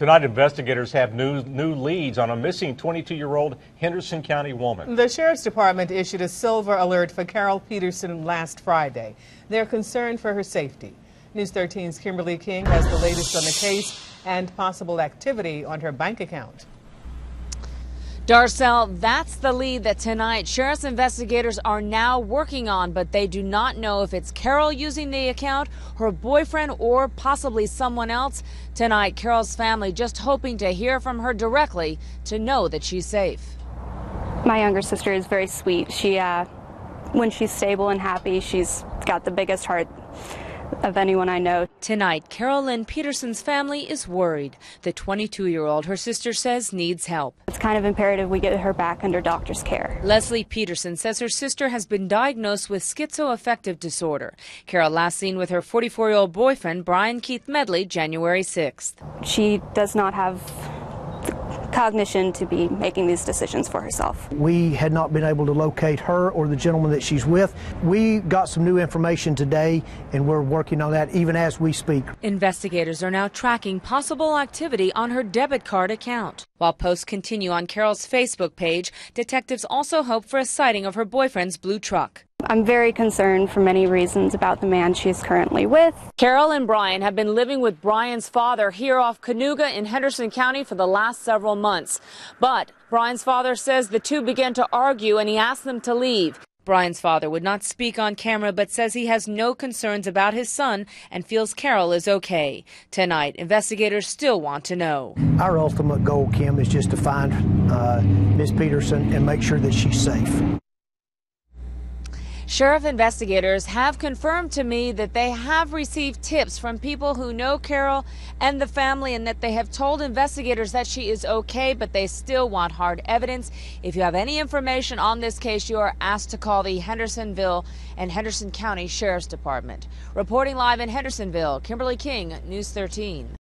Tonight, investigators have new, new leads on a missing 22 year old Henderson County woman. The Sheriff's Department issued a silver alert for Carol Peterson last Friday. They're concerned for her safety. News 13's Kimberly King has the latest on the case and possible activity on her bank account. Darcel, that's the lead that tonight sheriff's investigators are now working on, but they do not know if it's Carol using the account, her boyfriend, or possibly someone else. Tonight, Carol's family just hoping to hear from her directly to know that she's safe. My younger sister is very sweet. She, uh, when she's stable and happy, she's got the biggest heart of anyone I know. Tonight, Carol Lynn Peterson's family is worried. The 22 year old, her sister says, needs help. It's kind of imperative we get her back under doctor's care. Leslee Peterson says her sister has been diagnosed with schizoaffective disorder. Carol last seen with her 44 year old boyfriend, Brian Keith Medley, January 6th. She does not have cognition to be making these decisions for herself. We had not been able to locate her or the gentleman that she's with. We got some new information today and we're working on that even as we speak. Investigators are now tracking possible activity on her debit card account. While posts continue on Carol's Facebook page, detectives also hope for a sighting of her boyfriend's blue truck. I'm very concerned for many reasons about the man she's currently with. Carol and Brian have been living with Brian's father here off Cayuga in Henderson County for the last several months. But Brian's father says the two began to argue and he asked them to leave. Brian's father would not speak on camera but says he has no concerns about his son and feels Carol is okay. Tonight, investigators still want to know. Our ultimate goal, Kim, is just to find uh, Ms. Peterson and make sure that she's safe. Sheriff investigators have confirmed to me that they have received tips from people who know Carol and the family and that they have told investigators that she is okay, but they still want hard evidence. If you have any information on this case, you are asked to call the Hendersonville and Henderson County Sheriff's Department. Reporting live in Hendersonville, Kimberly King, News 13.